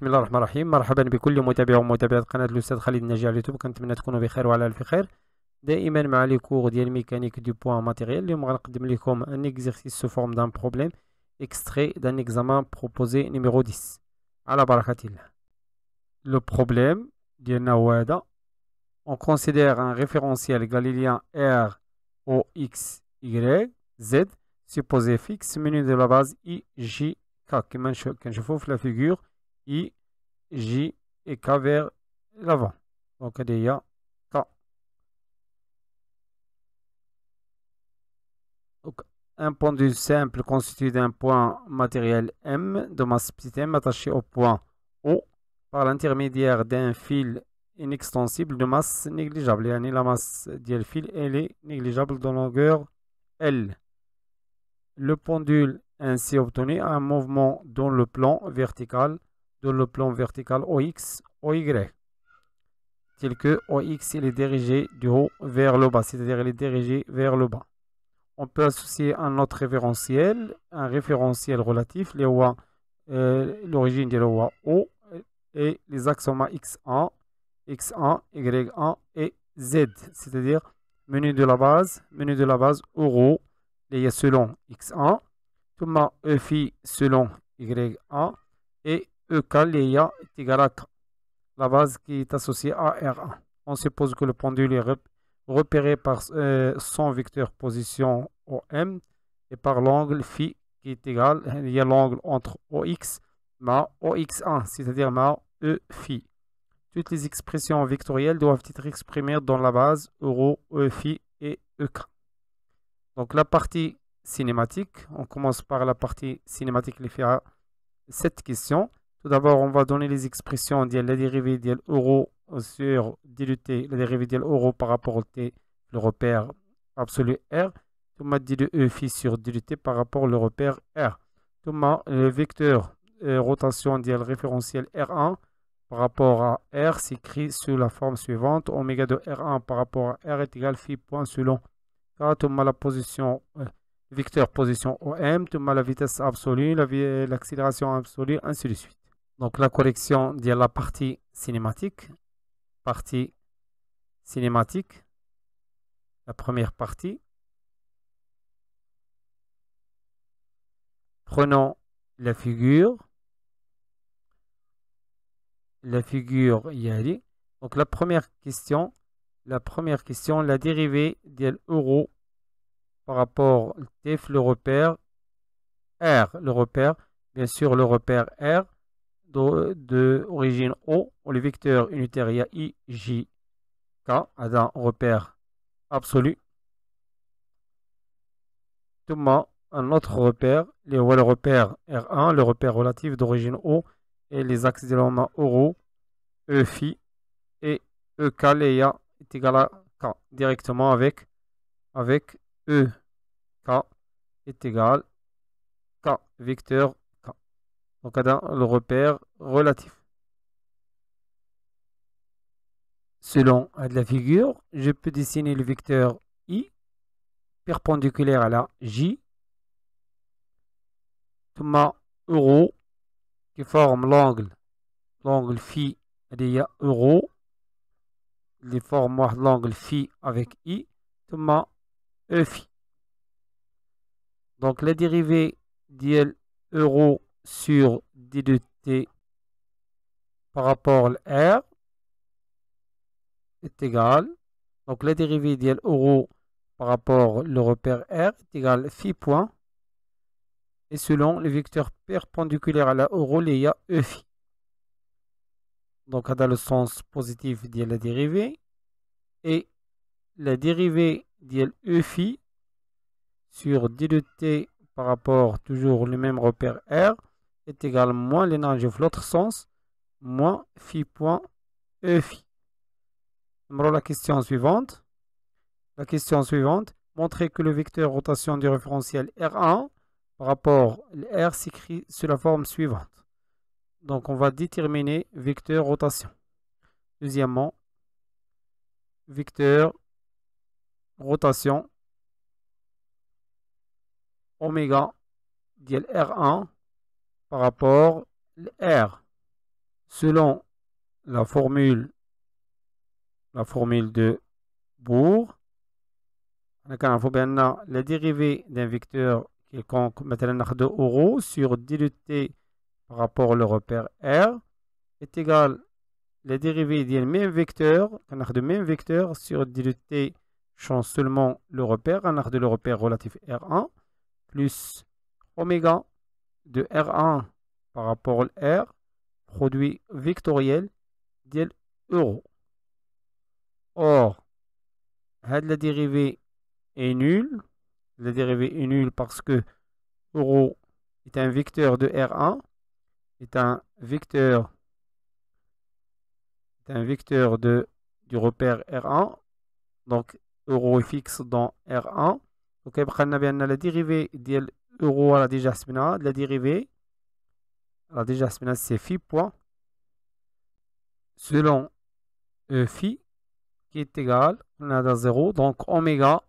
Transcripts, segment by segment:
بسم الله الرحمن الرحيم. مرحبا بكل متابع ومتابعة قناة الأستاذ خالد الناجي على اليوتيوب. كنتمنى تكونوا بخير وعلى ألف خير. دائما مع لي كور ديال ميكانيك دو بوان ماتيريال اليوم غنقدم لكم ان اكزرسيس سو فورم دان بروبليم extrait d'un examen proposé numéro 10 على بركة الله. لو بروبليم ديالنا هو هذا on considère un référentiel galiléen R O X Y Z supposé de la base I J K. كما كنشوفوا في لا فيغور I J et K vers l'avant. Donc DIA K. Donc, un pendule simple constitué d'un point matériel M de masse petit m attaché au point O par l'intermédiaire d'un fil inextensible de masse négligeable. Et la masse du fil elle est négligeable de longueur L. Le pendule ainsi obtenu a un mouvement dans le plan vertical dans le plan vertical OX, OY, tel que OX il est dirigé du haut vers le bas, c'est-à-dire il est dirigé vers le bas. On peut associer un autre référentiel, un référentiel relatif, euh, l'origine de l'OA O et les axes X1, X1, Y1 et Z, c'est-à-dire menu de la base, menu de la base euro, les selon X1, Thomas E phi selon Y1 et EK les est égal à K, la base qui est associée à R1. On suppose que le pendule est repéré par euh, son vecteur position OM et par l'angle phi qui est égal, il y a l'angle entre OX ma OX1, c'est-à-dire ma E phi. Toutes les expressions vectorielles doivent être exprimées dans la base euro, E phi et EK. Donc la partie cinématique, on commence par la partie cinématique qui fera cette question. Tout d'abord, on va donner les expressions de la dérivée de euro sur diluté, la dérivée de euro par rapport au t, le repère absolu R. Thomas dit de E phi sur diluté par rapport au repère R. Thomas, le vecteur euh, rotation du référentiel R1 par rapport à R s'écrit sous la forme suivante. Oméga de R1 par rapport à R est égal phi point selon K. Thomas la position, euh, vecteur position OM. Thomas la vitesse absolue, l'accélération absolue, ainsi de suite. Donc la correction de la partie cinématique. Partie cinématique. La première partie. Prenons la figure. La figure Yali. Donc la première question, la première question, la dérivée de l'euro par rapport TF, le repère R, le repère, bien sûr le repère R de, origine O, ou le vecteur unitaire I, J, K, un repère absolu. Thomas un autre repère, les, le repère R1, le repère relatif d'origine O, et les axes d'éléments euro, E phi et EK Léa est égal à K directement avec, avec E K est égal K vecteur donc dans le repère relatif. Selon la figure, je peux dessiner le vecteur i perpendiculaire à la j, euro qui forme l'angle, l'angle phi, il euro, les forme l'angle phi avec i, ثم e phi. Donc la dérivée d'l euro sur d de t par rapport à r est égal, donc la dérivée d'L euro par rapport le repère r est égal phi point et selon le vecteur perpendiculaire à la euro, il y a e phi. Donc, dans le sens positif de la dérivée et la dérivée de e phi sur d de t par rapport toujours le même repère r est égal à moins l'énergie de l'autre sens moins phi point E phi. la question suivante. La question suivante. Montrer que le vecteur rotation du référentiel R1 rapport R s'écrit sous la forme suivante. Donc on va déterminer vecteur rotation. Deuxièmement, vecteur rotation oméga d'IL R1 par rapport à R. Selon la formule, la formule de Bourg, la dérivée d'un vecteur quelconque, maintenant euro sur diluté par rapport au repère R, est égale la dérivée d'un même vecteur, on a de même vecteur sur diluté change seulement le repère, on a de le repère relatif R1 plus oméga de R1 par rapport à R produit vectoriel ديال euro. Or, la dérivée est nulle. La dérivée est nulle parce que euro est un vecteur de R1, est un vecteur, est un vecteur de, du repère R1. Donc, euro est fixe dans R1. Donc, la dérivée de euro à la déjà la dérivée, la déjà c'est phi point selon E phi qui est égal, on a 0, donc oméga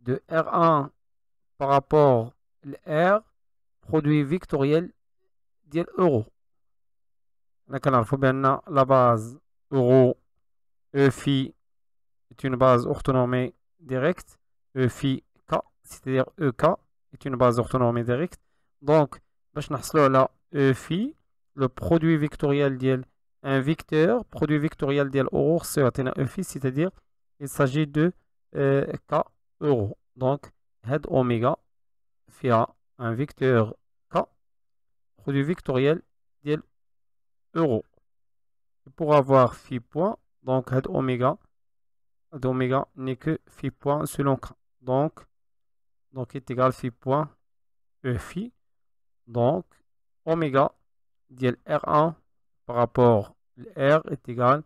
de R1 par rapport à R, produit vectoriel de euro. bien la base euro E phi est une base orthonormée directe. E phi K, c'est-à-dire EK une base orthonormée directe. Donc, la E phi, le produit vectoriel de un vecteur, produit vectoriel de l'euro, c'est un phi, c'est-à-dire il s'agit de euh, K euro. Donc, head oméga fait un vecteur K, produit vectoriel de euro. pour avoir phi point, donc head oméga, head oméga n'est que phi point selon K. Donc, donc est égal phi point E phi. Donc, oméga de R1 par rapport à R est égal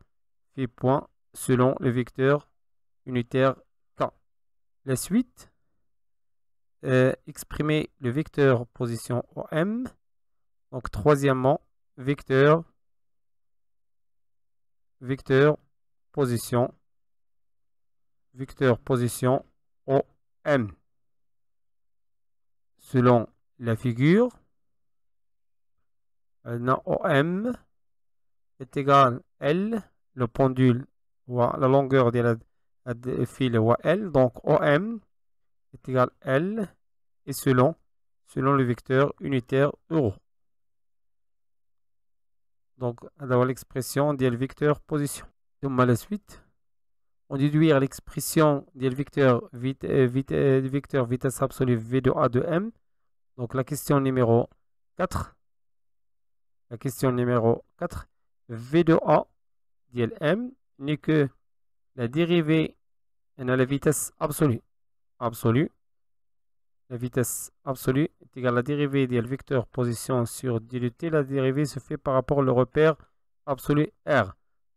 phi point selon le vecteur unitaire K. La suite, euh, exprimer le vecteur position OM. Donc troisièmement, vecteur, vecteur position, vecteur position OM. Selon la figure, euh, OM est égal L, le pendule, la longueur de la fil L, donc OM est égal L et selon, selon le vecteur unitaire euro. Donc, d'avoir l'expression de vecteur position. Donc, à la suite, on déduire l'expression du euh, euh, vecteur vitesse absolue V de A de M. Donc, la question numéro 4. La question numéro 4. V de A M n'est que la dérivée de la vitesse absolue. Absolue. La vitesse absolue est égale à la dérivée du vecteur position sur diluté. La dérivée se fait par rapport au repère absolu R.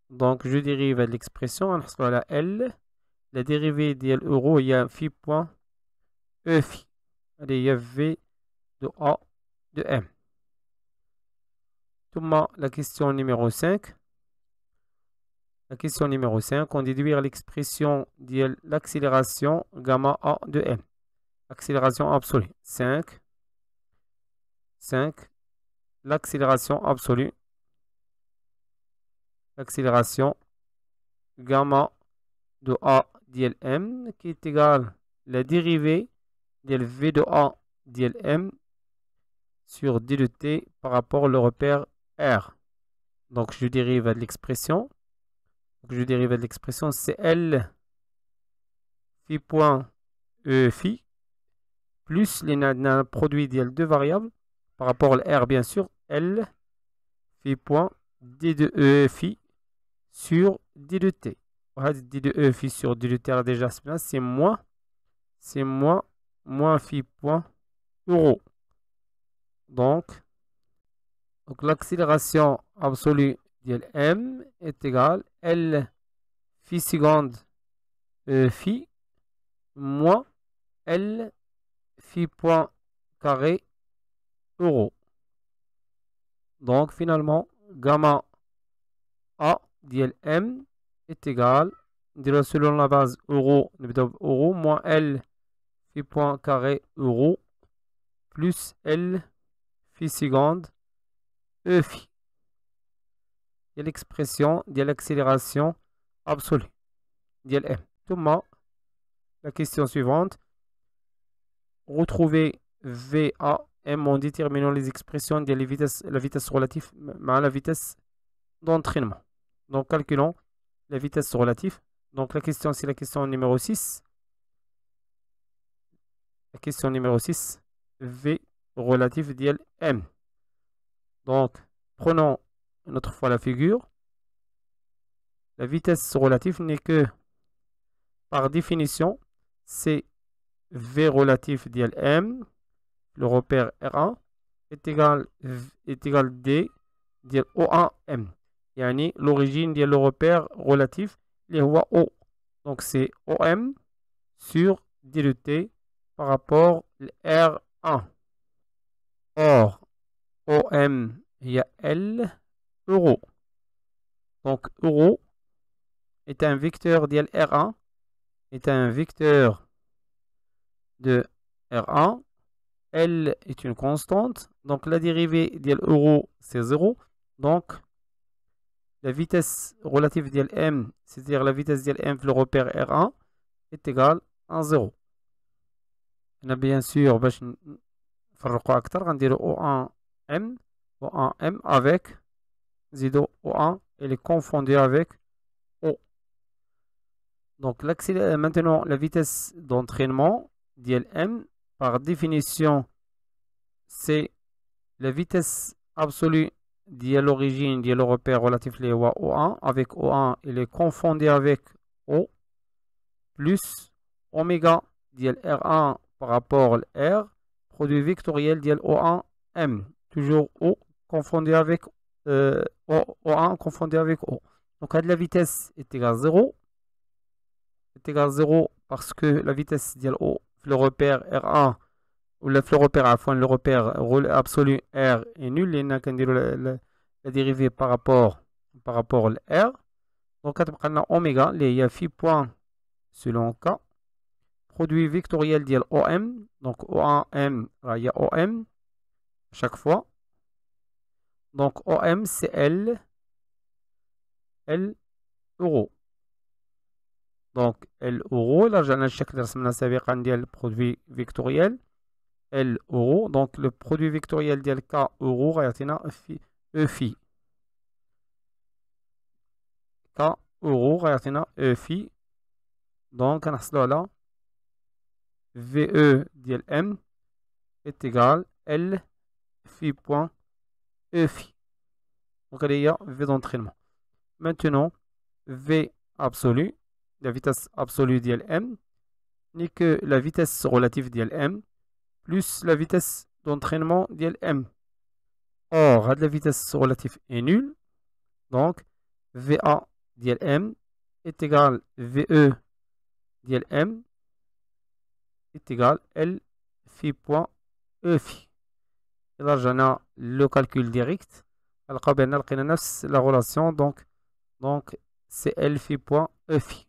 Donc, je dérive l'expression. On la L. La dérivée de euro, il y a phi point E phi. Allez, il y a V de A de M la question numéro 5. La question numéro 5, on déduire l'expression de l'accélération gamma A de M. Accélération absolue. 5. 5. L'accélération absolue. L'accélération gamma de A M qui est égale la dérivée de V de A M sur d de t par rapport au repère R. Donc, je dérive de l'expression. Je dérive de l'expression, c'est L phi point E phi plus les produits de deux variables par rapport à R, bien sûr, L phi point D de E phi sur D de T. D de E phi sur D de T, déjà, c'est moins, c'est moins, moins phi point euro. Donc, donc l'accélération absolue de m est égale L phi seconde e phi moins L phi point carré euro. Donc finalement, gamma A m est égal, selon la base euro, moins L phi point carré euro plus L phi seconde E phi. a l'expression de l'accélération absolue. M. Thomas, la question suivante. Retrouver VAM en déterminant les expressions de la vitesse, la vitesse relative à la vitesse d'entraînement. Donc, calculons la vitesse relative. Donc, la question, c'est la question numéro 6. La question numéro 6. V relative d'IL M. Donc, prenons une autre fois la figure. La vitesse relative n'est que, par définition, c'est V relatif d'ILM, le repère R1, est égal, est égal D O1M. Yani l'origine de le repère relatif, les voies O. Donc c'est OM sur D de T par rapport à R1. Or, OM, il y a L, euro. Donc, euro est un vecteur de R1, est un vecteur de R1. L est une constante. Donc, la dérivée de euro, c'est 0. Donc, la vitesse relative de M, c'est-à-dire la vitesse de M, le repère R1, est égale à 0. On a bien sûr, O1M, O1M avec Zido O1, elle est confondue avec O. Donc maintenant, la vitesse d'entraînement d'ILM, par définition, c'est la vitesse absolue de l'origine de repère relatif à O1 avec O1 elle est confondue avec O plus oméga d'IL R1 par rapport à R produit vectoriel d'IL O1 M toujours O confondu avec euh, O1 confondu avec O. Donc la vitesse est égale à 0. est égale à 0 parce que la vitesse de O, le repère R1, ou le, repère à le repère absolu R est nul. Il n'y a qu'à dire la, dérivée par rapport, par rapport à R. Donc on a oméga, il y a phi point selon K. Produit vectoriel de OM. Donc OM, il y a OM chaque fois. Donc OM c'est L, euro. Donc L euro, là j'ai un chèque de produit vectoriel. L euro, donc le produit vectoriel de K euro, E phi. K euro, E phi. Donc on a là VE de M est égal L phi point E phi. Donc, il y a V d'entraînement. Maintenant, V absolu, la vitesse absolue d'ILM, n'est que la vitesse relative d'ILM plus la vitesse d'entraînement d'ILM. Or, la vitesse relative est nulle. Donc, VA d'ILM est égal VE d'ILM est égal L phi point E phi. Et là, j'en ai le calcul direct. la relation donc donc c'est L phi point E phi.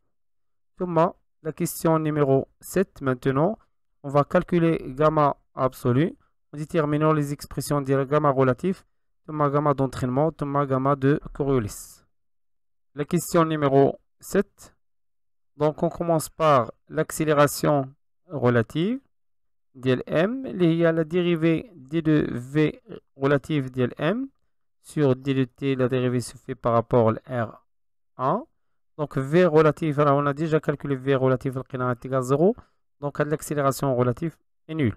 la question numéro 7 maintenant, on va calculer gamma absolu en déterminant les expressions de gamma relatif, gamma d'entraînement, gamma de Coriolis. La question numéro 7. Donc on commence par l'accélération relative dlm, il y a la dérivée d de v relative dlm sur d de t, la dérivée se fait par rapport à R1. Donc v relative, on a déjà calculé v relative à 0. Donc l'accélération relative est nulle.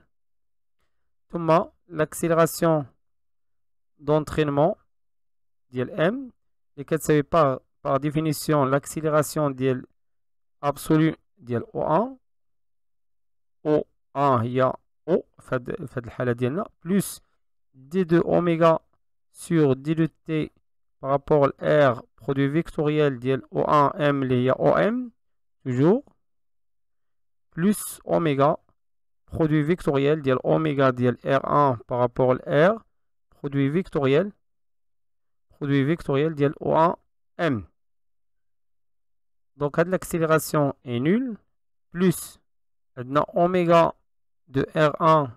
L'accélération d'entraînement dlm, et qu'elle savait par, par définition l'accélération absolue dl O1, O a il y a O plus D de oméga sur D de T par rapport à R produit vectoriel de O1 M a OM toujours plus oméga produit vectoriel de oméga de R1 par rapport à R produit vectoriel produit vectoriel de O1 M donc l'accélération est nulle plus oméga de R1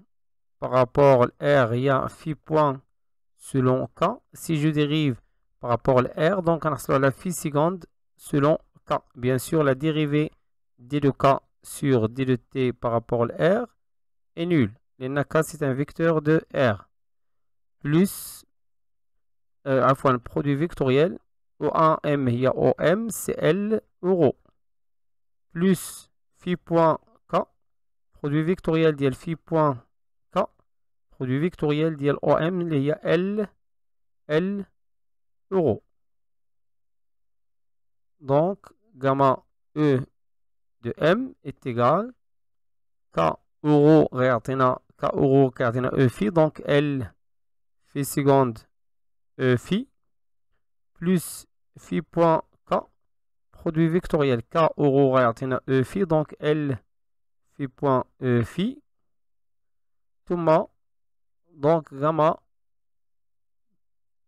par rapport à R, il y a phi point selon K. Si je dérive par rapport à R. Donc, on a la phi seconde selon K. Bien sûr, la dérivée d de K sur d de T par rapport à R est nulle. K, c'est un vecteur de R. Plus, euh, un produit vectoriel. O1M, il y a OM, c'est L euro. Plus phi point K. Produit vectoriel d'IL phi point K. Produit vectoriel d'IL OM, il y a L, L euro. Donc, gamma E de M est égal K euro réatena K euro réatena E phi, donc L phi seconde E phi plus phi point K produit vectoriel. K euro réatena E phi, donc L phi point E phi. Thomas, donc gamma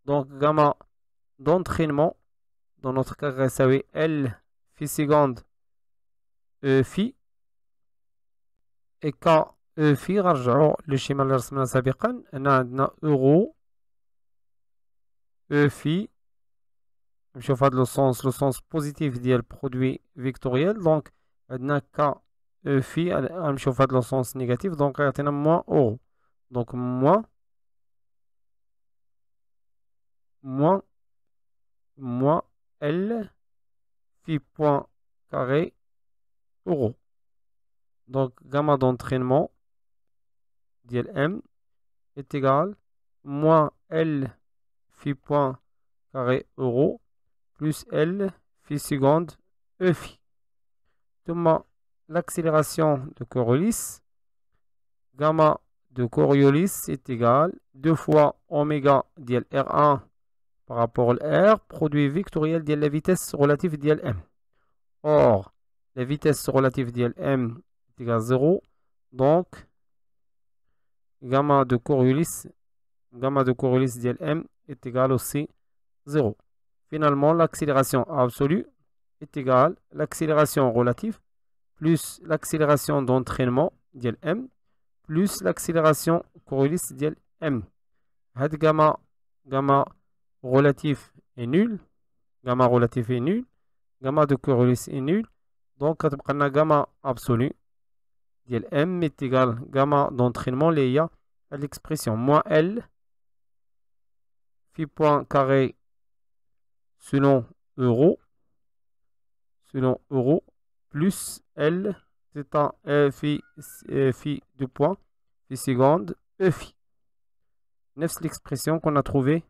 donc gamma d'entraînement. Dans notre cas ça L phi seconde E phi et K E phi غنرجعو للشيما اللي رسمنا سابقا هنا عندنا اورو E phi نمشيو في هاد لو سونس لو سونس بوزيتيف ديال برودوي فيكتوريال دونك عندنا K E phi غنمشيو في هاد لو سونس نيجاتيف دونك غيعطينا موان اورو دونك موان موان موان L phi point carré Donc, gamma d'entraînement d'ILM est égal moins L phi point carré euro plus L phi seconde E phi. L'accélération de Coriolis, gamma de Coriolis est égal 2 fois oméga d'IL R1 par rapport à R, produit vectoriel de la vitesse relative de M. Or, la vitesse relative de M est égale à 0. Donc, gamma de Coriolis, gamma de Coriolis M est égal aussi 0. Finalement, l'accélération absolue est égale à l'accélération relative plus l'accélération d'entraînement de M plus l'accélération Coriolis de M. gamma gamma relatif est nul, gamma relatif est nul, gamma de Coriolis est nul, donc on a gamma absolu, M est égal gamma d'entraînement, à l'expression moins L, phi point carré selon euro, selon euro, plus L, c'est un phi, phi de point, phi seconde, E phi. C'est l'expression qu'on a trouvée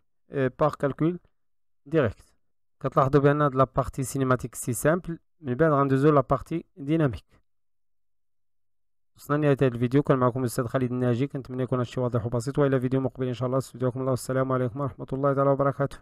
par calcul direct. كتلاحظوا بان هاد لابارتي سينيماتيك سي سامبل من بعد غندوزو لابارتي ديناميك. وصلنا لنهاية هاد الفيديو. كان معكم الأستاذ خالد الناجي. كنتمنى يكون هادشي واضح وبسيط. وإلى فيديو مقبل إن شاء الله. استودعكم الله. والسلام عليكم ورحمة الله تعالى وبركاته.